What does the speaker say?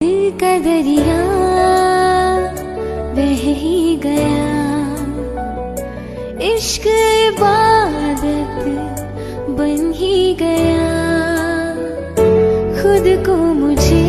दिल का दरिया बह ही गया। इश्क इबादत बन ही गया। खुद को मुझे